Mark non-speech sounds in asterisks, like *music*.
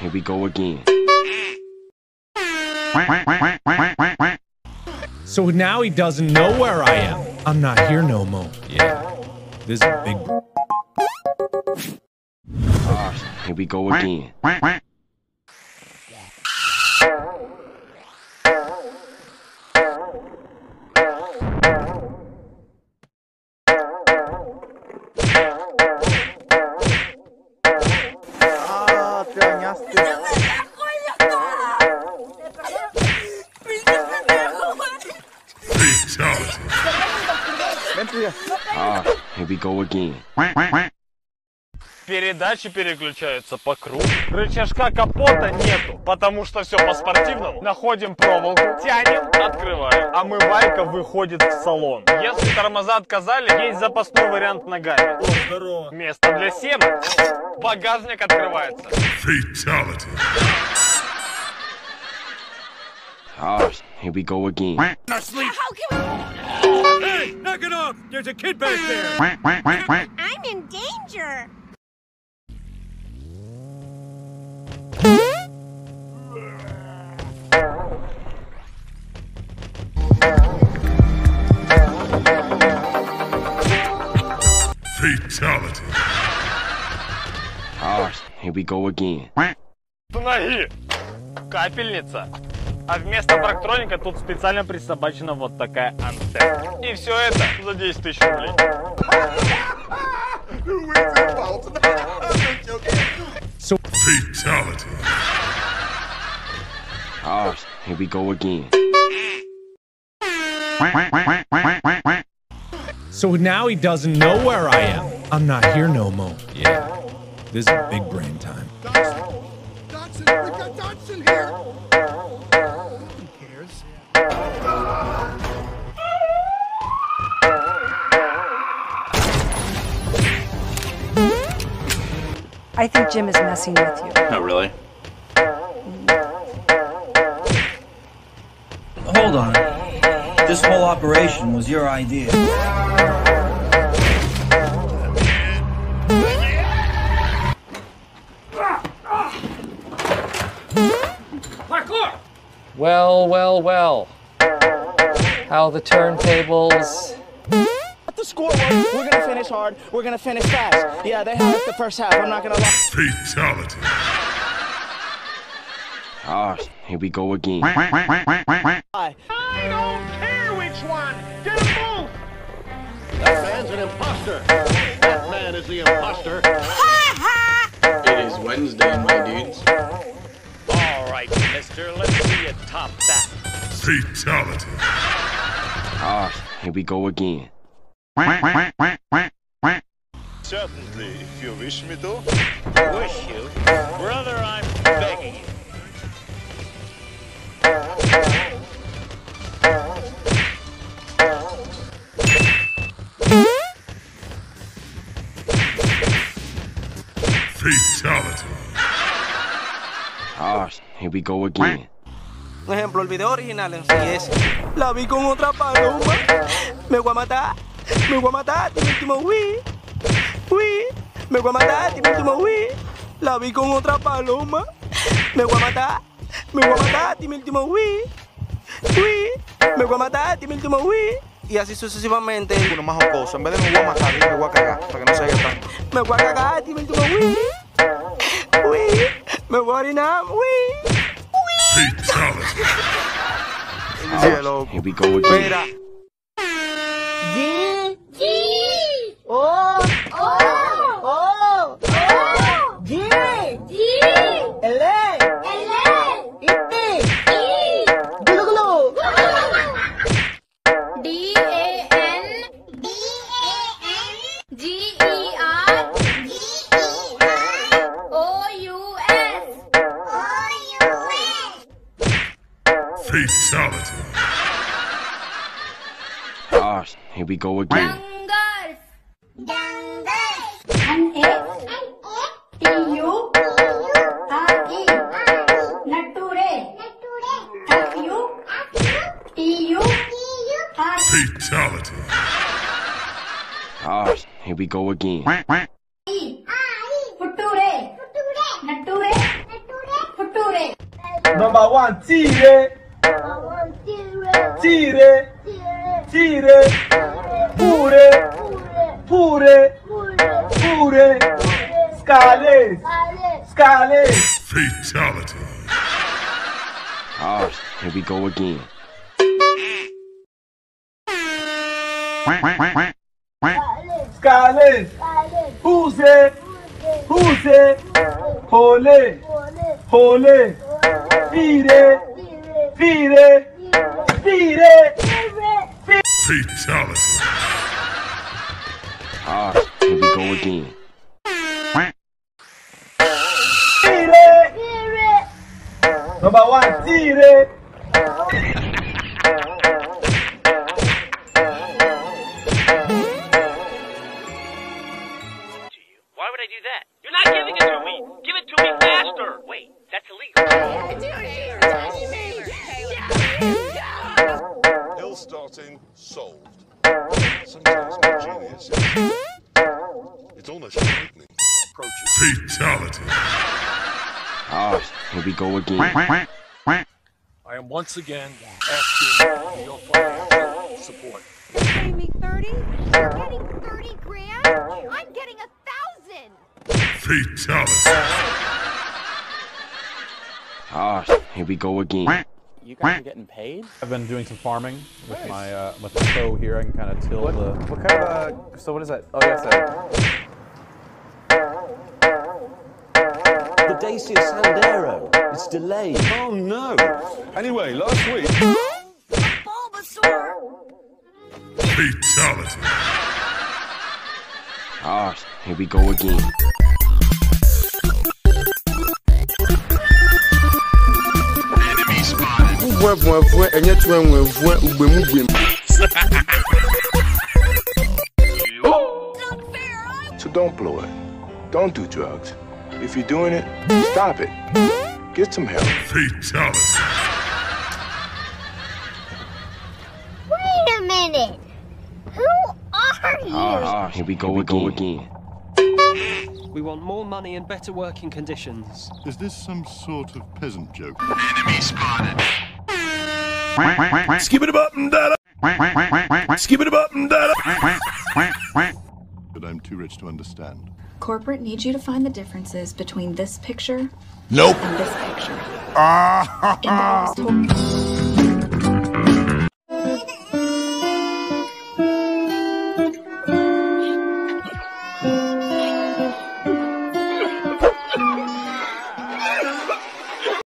here we go again. So now he doesn't know where I am. I'm not here no more. Yeah. This is big. Ah, here we go again. Te dañaste. Ah, here we go again. Передачи переключаются по кругу. Рычажка капота нету, потому что все по-спортивному. Находим проволоку, тянем, открываем. Омывайка выходит в салон. Если тормоза отказали, есть запасной вариант ногами. О, здорово. Место для сена. Багажник открывается. Ah, here we go again. Hey, knock it off! There's a kid back there! I'm in danger. Here we go again. Ноги. Капельница. А вместо парктроника тут специально присобачена вот такая антенна. И все это за 10 тысяч рублей. Ah, here we go again. So now he doesn't know where I am. I'm not here no more. Yeah. This is big brain time. Dodson, we got Dodson here. Who cares? I think Jim is messing with you. Oh, really? Hold on. This whole operation was your idea. Well, well, well. How the turntables. The score was, we're gonna finish hard, we're gonna finish fast. Yeah, they had us the first half, I'm not gonna lie. Fatality. Ah, here we go again. I don't care which one! Get a move! That man's an imposter. That man is the imposter. Ha ha! It is Wednesday, my dudes. All right, mister, let's see you top that. Fatality. Ah, here we go again. Certainly, if you wish me to. Wish you. Brother, I'm begging you. Fatality. Ah, here we go again. Un ejemplo, el video original en sí es La vi con otra paloma Me voy a matar Me voy a matar, mi último wii Wii Me voy a matar, mi último wii La vi con otra paloma Me voy a matar Me voy a matar, mi último wii Wii Me voy a matar, mi último wii y así sucesivamente. Uno más jocoso. En vez de me voy a matar, me voy a cagar. Para que no se oiga tanto. Me voy a cagar, mi último wii. Wii. Me voy a orinar, wii. Ah, here we go again. S. Ah, here we go again. Dangles. Dangles. An A. T U. R E. Nature. F U. T U. R Ah, here we go again. Future. Nature. Number one, tire. Tire. Tire. Pure. Pure. Pure. Scales. Scales. Fatality. Ah, here we go again. Scales. Puse. Puse. Hole. Hole. Fire. Fire. Fire. Fatality. Ah, here we go again. Tire. Number one, tire. Why here again. I am once again asking for your financial support. You're paying me 30? You're getting 30 grand? I'm getting a thousand! Fatality. Ah, here we go again. You guys are getting paid? I've been doing some farming with my uh, with my hoe here. I can kind of till What, the. what kind of uh, so what is that? Oh yes, that. The Dacia Sandero. It's delayed. Oh no. Anyway, last week. Fatality. Ah, here we go again. Tuenwevu, ugbemugbe. *laughs* So don't blow it. Don't do drugs. If you're doing it, stop it. Get some help. Fatality. Wait a minute! Who are you? Ah, here we go again. We want more money and better working conditions. Is this some sort of peasant joke? Enemy spotted. Skip it up and dada. Skip it up and dada. I'm too rich to understand. Corporate needs you to find the differences between this picture Nope. and this picture. Ah. *laughs*